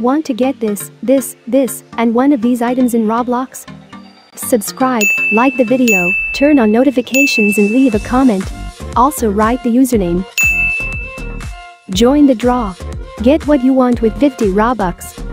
Want to get this, this, this, and one of these items in Roblox? Subscribe, like the video, turn on notifications and leave a comment. Also write the username. Join the draw. Get what you want with 50 Robux.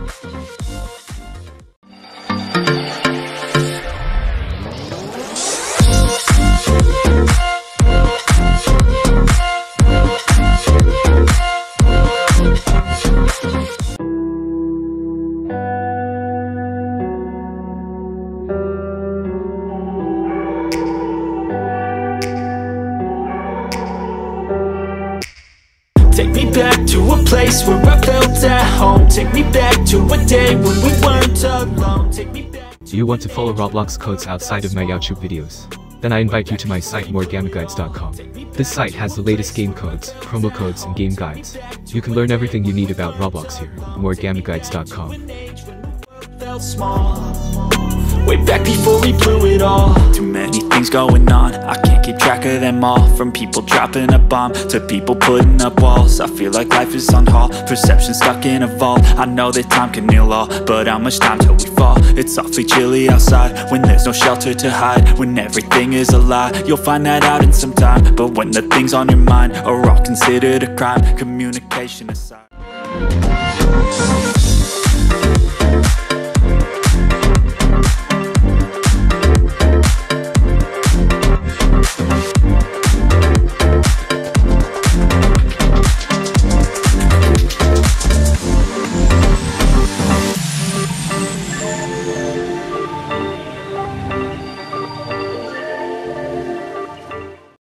Take me back to a place where I felt at home Take me back to a day when we weren't alone Take me back Do you want to follow Roblox codes outside of my YouTube videos? Then I invite you to my site moregameguides.com. This site has the latest game codes, promo codes, and game guides. You can learn everything you need about Roblox here. moregameguides.com. Way back before we blew it all Too many things going on I can't of them all From people dropping a bomb To people putting up walls. I feel like life is on hold Perception stuck in a vault. I know that time can heal all But how much time till we fall? It's awfully chilly outside When there's no shelter to hide When everything is a lie. You'll find that out in some time But when the things on your mind Are all considered a crime Communication aside